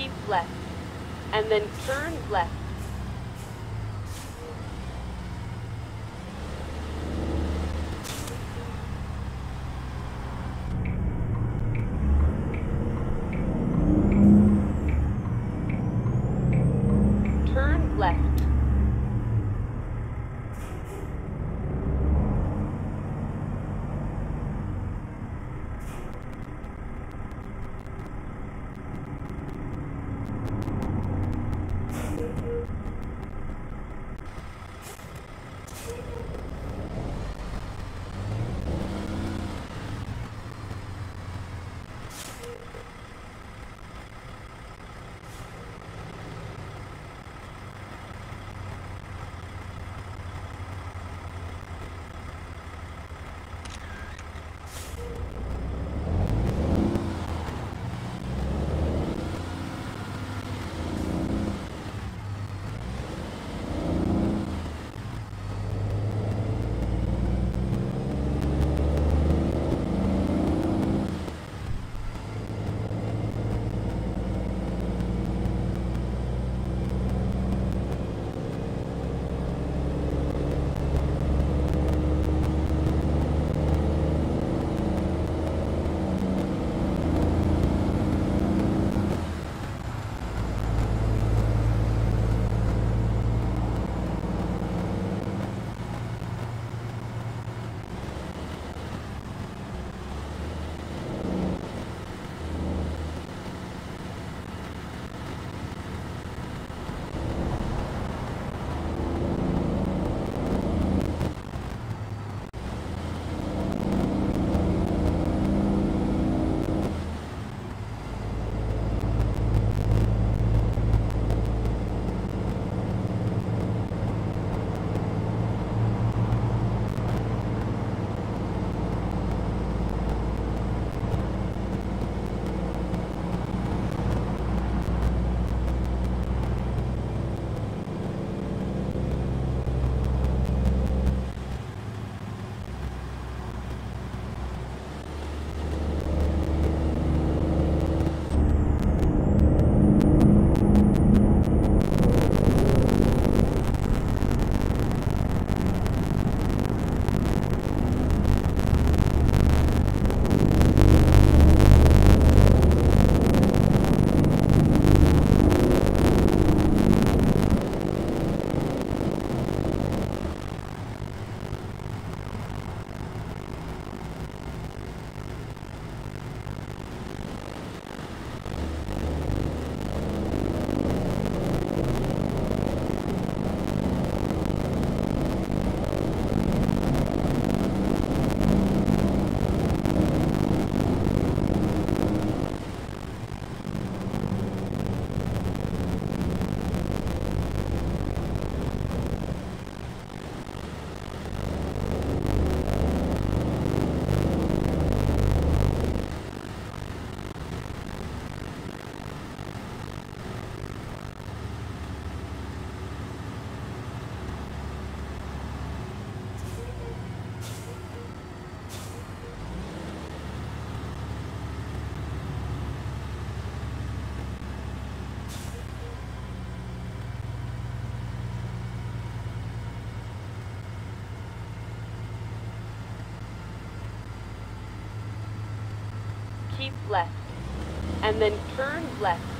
Keep left, and then turn left. Keep left. And then turn left.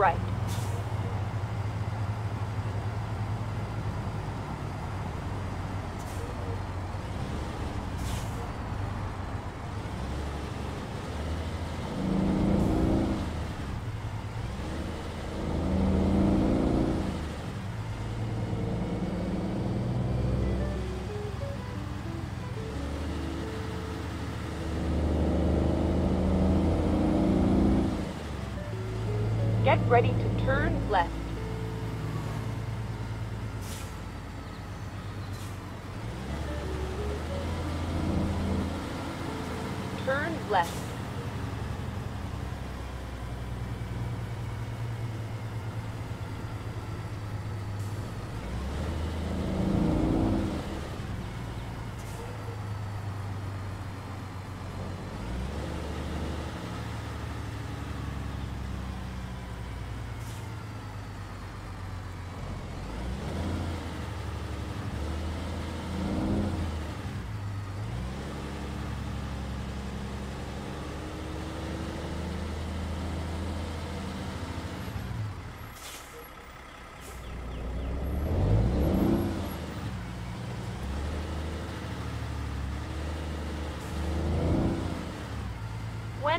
Right. Get ready to turn left. Turn left.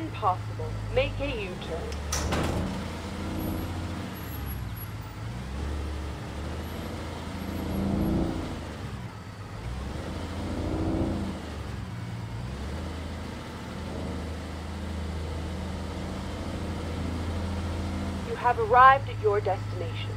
When possible, make a U-turn. You have arrived at your destination.